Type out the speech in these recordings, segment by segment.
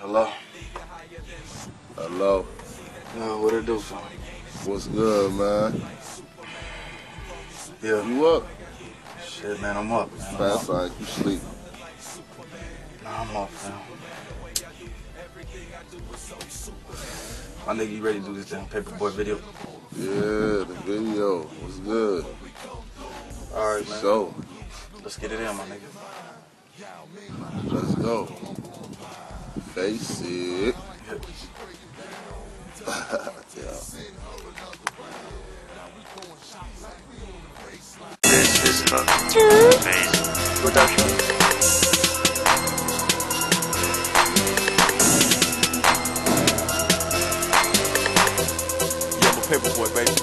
Hello? Hello. Yeah, what it do, fam? What's good, man? Yeah. You up? Shit, man, I'm up, man. Up. like you sleep. Nah, I'm up, fam. My nigga, you ready to do this damn Paperboy video? Yeah, the video was good. All right, man. So, Let's get it in, my nigga. let's go. It. yeah. This is a phase production. Paperboy, baby.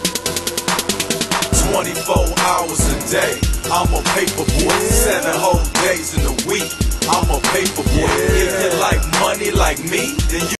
24 hours a day. I'm a paper boy. Seven whole days in a week. I'm a paper boy. If you like money like me, then you